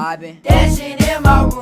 mobbing. dancing in my room.